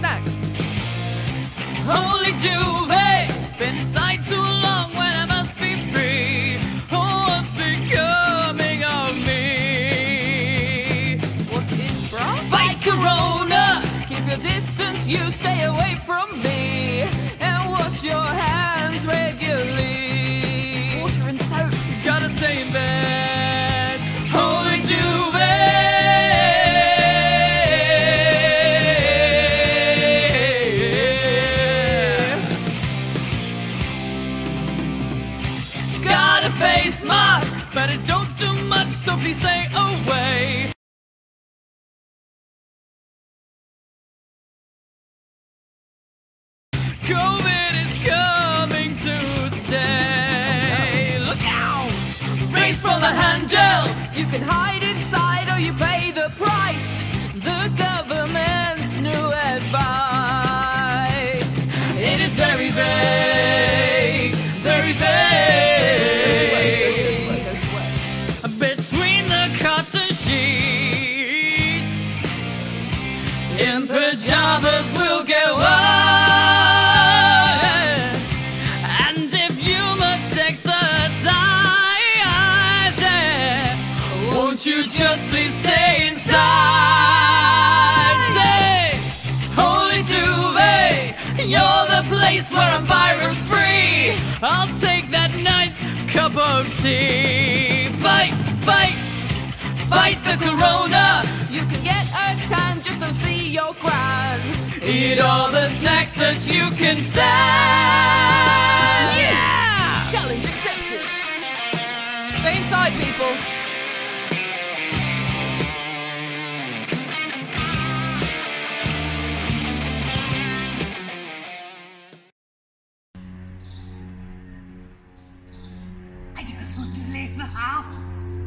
snacks. Holy duvet, been inside too long when I must be free. Oh, what's becoming of me? What is bra? Fight Corona, keep your distance, you stay away from me. And wash your hands Got a face mask, but it don't do much, so please stay away. COVID is coming to stay. Look out! Race for the hand gel. You can hide inside Between the cotton sheets, in pajamas we'll get one. And if you must exercise, won't you just please stay inside? Say, holy duvet, you're the place where I'm virus free. I'll take that nice cup of tea. The corona. You can get a tan, just don't see your gran. Eat all the snacks that you can stand. Yeah! Challenge accepted. Stay inside, people. I just want to leave the house.